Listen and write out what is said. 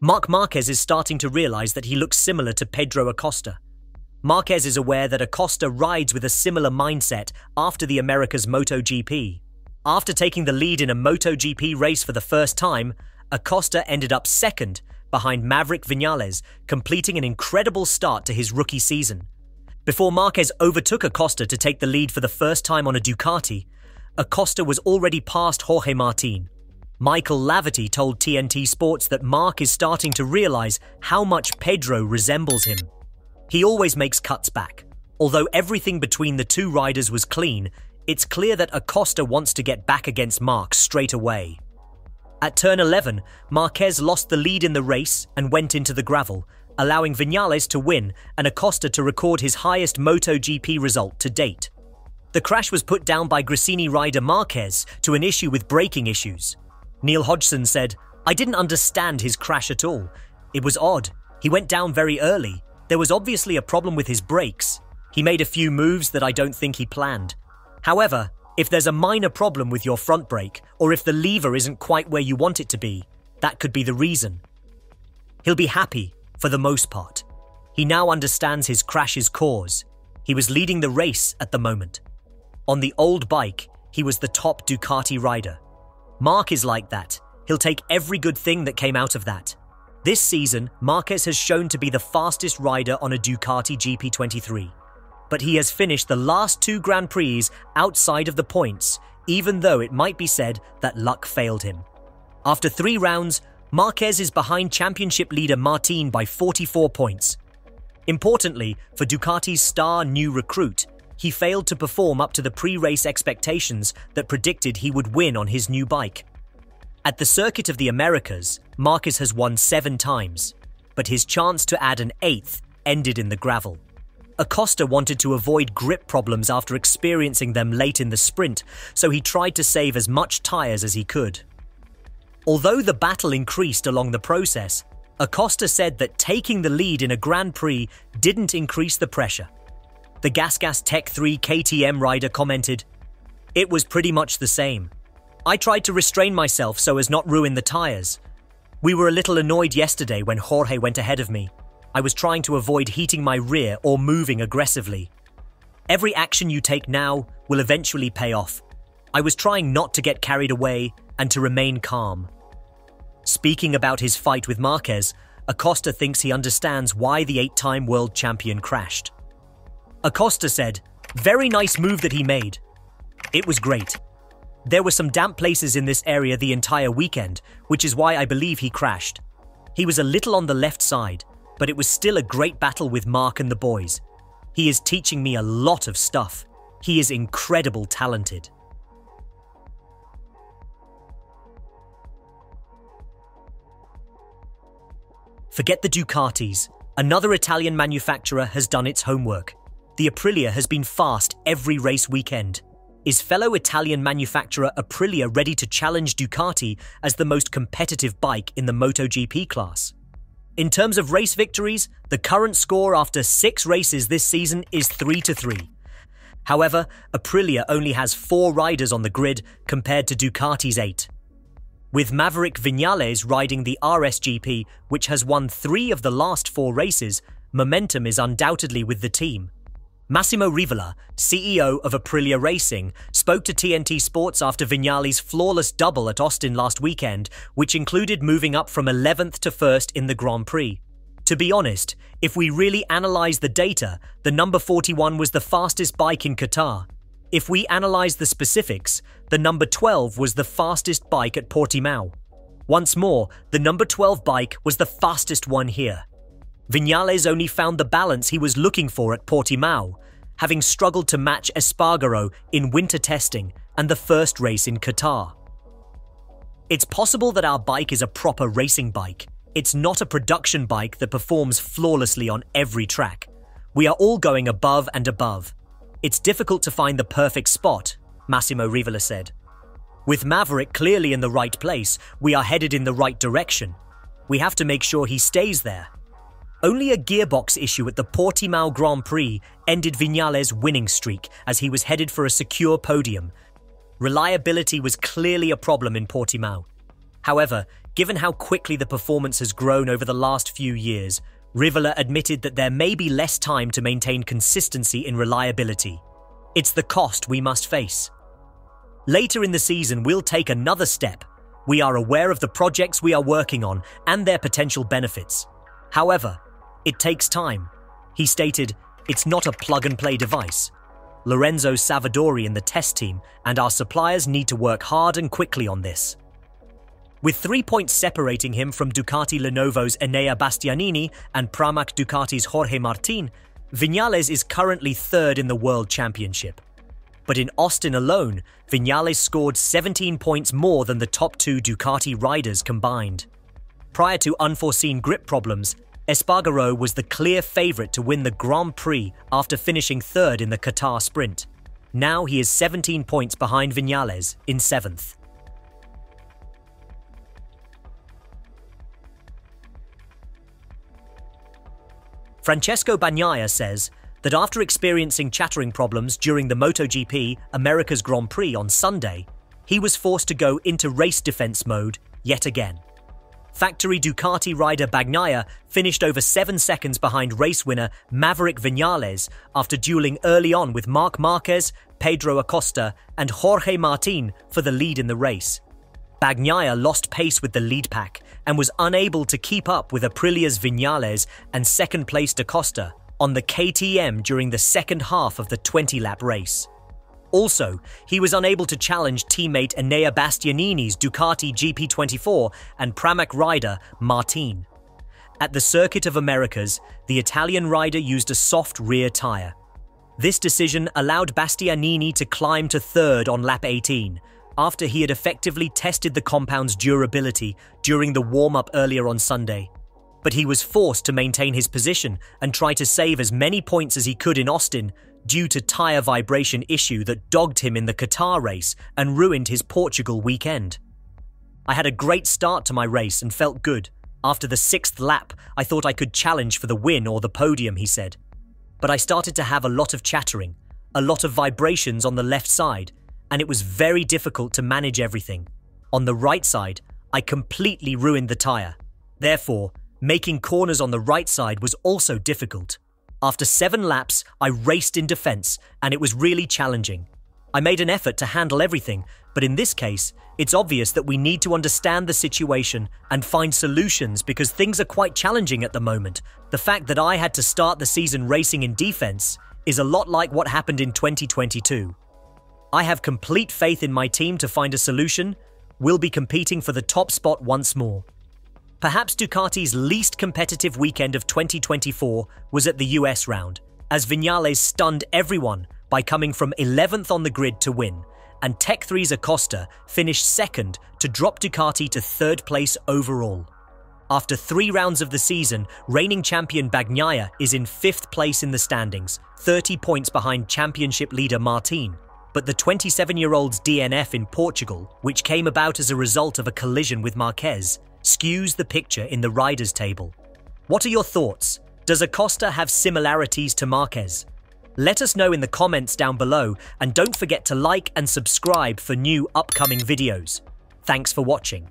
Marc Marquez is starting to realize that he looks similar to Pedro Acosta. Marquez is aware that Acosta rides with a similar mindset after the America's MotoGP. After taking the lead in a MotoGP race for the first time, Acosta ended up second behind Maverick Vinales, completing an incredible start to his rookie season. Before Marquez overtook Acosta to take the lead for the first time on a Ducati, Acosta was already past Jorge Martin. Michael Laverty told TNT Sports that Marc is starting to realize how much Pedro resembles him. He always makes cuts back. Although everything between the two riders was clean, it's clear that Acosta wants to get back against Marc straight away. At turn 11, Marquez lost the lead in the race and went into the gravel, allowing Vinales to win and Acosta to record his highest MotoGP result to date. The crash was put down by Gresini rider Marquez to an issue with braking issues. Neil Hodgson said, I didn't understand his crash at all. It was odd. He went down very early. There was obviously a problem with his brakes. He made a few moves that I don't think he planned. However, if there's a minor problem with your front brake, or if the lever isn't quite where you want it to be, that could be the reason. He'll be happy, for the most part. He now understands his crash's cause. He was leading the race at the moment. On the old bike, he was the top Ducati rider. Marc is like that. He'll take every good thing that came out of that. This season, Marquez has shown to be the fastest rider on a Ducati GP23. But he has finished the last two Grand Prix outside of the points, even though it might be said that luck failed him. After three rounds, Marquez is behind championship leader Martin by 44 points. Importantly, for Ducati's star new recruit, he failed to perform up to the pre race expectations that predicted he would win on his new bike. At the Circuit of the Americas, Marquez has won seven times, but his chance to add an eighth ended in the gravel. Acosta wanted to avoid grip problems after experiencing them late in the sprint, so he tried to save as much tyres as he could. Although the battle increased along the process, Acosta said that taking the lead in a Grand Prix didn't increase the pressure. The GasGas Tech 3 KTM rider commented, It was pretty much the same. I tried to restrain myself so as not to ruin the tyres. We were a little annoyed yesterday when Jorge went ahead of me. I was trying to avoid heating my rear or moving aggressively. Every action you take now will eventually pay off. I was trying not to get carried away and to remain calm. Speaking about his fight with Marquez, Acosta thinks he understands why the eight time world champion crashed. Acosta said, Very nice move that he made. It was great. There were some damp places in this area the entire weekend, which is why I believe he crashed. He was a little on the left side, but it was still a great battle with Marc and the boys. He is teaching me a lot of stuff. He is incredible talented. Forget the Ducatis. Another Italian manufacturer has done its homework. The Aprilia has been fast every race weekend. Is fellow Italian manufacturer Aprilia ready to challenge Ducati as the most competitive bike in the MotoGP class? In terms of race victories, the current score after six races this season is 3 to 3. However, Aprilia only has four riders on the grid compared to Ducati's eight. With Maverick Vinales riding the RSGP, which has won three of the last four races, momentum is undoubtedly with the team. Massimo Rivola, CEO of Aprilia Racing, spoke to TNT Sports after Vinales' flawless double at Austin last weekend, which included moving up from 11th to 1st in the Grand Prix. To be honest, if we really analyse the data, the number 41 was the fastest bike in Qatar. If we analyse the specifics, the number 12 was the fastest bike at Portimao. Once more, the number 12 bike was the fastest one here. Vinales only found the balance he was looking for at Portimao, having struggled to match Espargaro in winter testing and the first race in Qatar. It's possible that our bike is a proper racing bike. It's not a production bike that performs flawlessly on every track. We are all going above and above. It's difficult to find the perfect spot, Massimo Rivola said. With Maverick clearly in the right place, we are headed in the right direction. We have to make sure he stays there only a gearbox issue at the Portimao Grand Prix ended Vinales' winning streak as he was headed for a secure podium. Reliability was clearly a problem in Portimao. However, given how quickly the performance has grown over the last few years, Rivola admitted that there may be less time to maintain consistency in reliability. It's the cost we must face. Later in the season, we'll take another step. We are aware of the projects we are working on and their potential benefits. However, it takes time. He stated, it's not a plug and play device. Lorenzo Savadori and the test team and our suppliers need to work hard and quickly on this. With three points separating him from Ducati Lenovo's Enea Bastianini and Pramac Ducati's Jorge Martin, Vinales is currently third in the World Championship. But in Austin alone, Vinales scored 17 points more than the top two Ducati riders combined. Prior to unforeseen grip problems, Espargaro was the clear favourite to win the Grand Prix after finishing third in the Qatar sprint. Now he is 17 points behind Vinales in seventh. Francesco Bagnaia says that after experiencing chattering problems during the MotoGP America's Grand Prix on Sunday, he was forced to go into race defense mode yet again. Factory Ducati rider Bagnaia finished over seven seconds behind race winner Maverick Vinales after dueling early on with Marc Marquez, Pedro Acosta, and Jorge Martin for the lead in the race. Bagnaia lost pace with the lead pack and was unable to keep up with Aprilia's Vinales and second placed Acosta on the KTM during the second half of the 20 lap race. Also, he was unable to challenge teammate Enea Bastianini's Ducati GP24 and Pramac rider Martin. At the Circuit of Americas, the Italian rider used a soft rear tyre. This decision allowed Bastianini to climb to third on lap 18, after he had effectively tested the compound's durability during the warm up earlier on Sunday. But he was forced to maintain his position and try to save as many points as he could in Austin due to tyre vibration issue that dogged him in the Qatar race and ruined his Portugal weekend. I had a great start to my race and felt good. After the sixth lap, I thought I could challenge for the win or the podium, he said. But I started to have a lot of chattering, a lot of vibrations on the left side, and it was very difficult to manage everything. On the right side, I completely ruined the tyre. Therefore, making corners on the right side was also difficult. After seven laps, I raced in defence, and it was really challenging. I made an effort to handle everything, but in this case, it's obvious that we need to understand the situation and find solutions because things are quite challenging at the moment. The fact that I had to start the season racing in defence is a lot like what happened in 2022. I have complete faith in my team to find a solution. We'll be competing for the top spot once more. Perhaps Ducati's least competitive weekend of 2024 was at the US round, as Vinales stunned everyone by coming from 11th on the grid to win, and Tech 3's Acosta finished second to drop Ducati to third place overall. After three rounds of the season, reigning champion Bagnaia is in fifth place in the standings, 30 points behind championship leader Martin, but the 27 year old's DNF in Portugal, which came about as a result of a collision with Marquez, skews the picture in the riders' table. What are your thoughts? Does Acosta have similarities to Marquez? Let us know in the comments down below, and don't forget to like and subscribe for new upcoming videos. Thanks for watching.